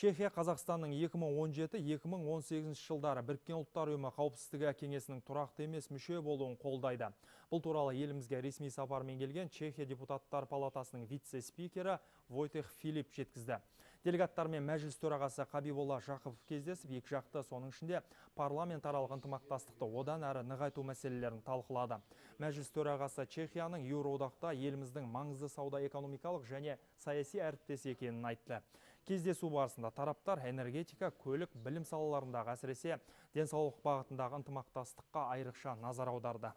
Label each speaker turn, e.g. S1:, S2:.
S1: Чехия Қазақстанның 2017-2018 жылдары Біріккен ұлттар ұйымы қауіпсіздігі кеңесінің тұрақты емес мүше болуын қолдайды. Бұл туралы елімізге ресми сапармен келген Чехия депутаттар палатасының вице-спикері Войтех Филипп жеткізді. Делегаттармен мәжіліс төрағасы Қабиболла Жақып кездесіп, екі жақты соның ішінде парламент аралық ынтымақтастықты одан әрі нығайту мәселелерін талқылады. Мәжіліс төрағасы Чехияның Еуроодақта еліміздің маңызды сауда экономикалық және саяси әріптесі екенін айтты. Кездесу барысында тараптар энергетика, көлік, білім салаларындағы әсіресе денсаулық бағытындағы ынтымақтастыққа айрықша назар аударды.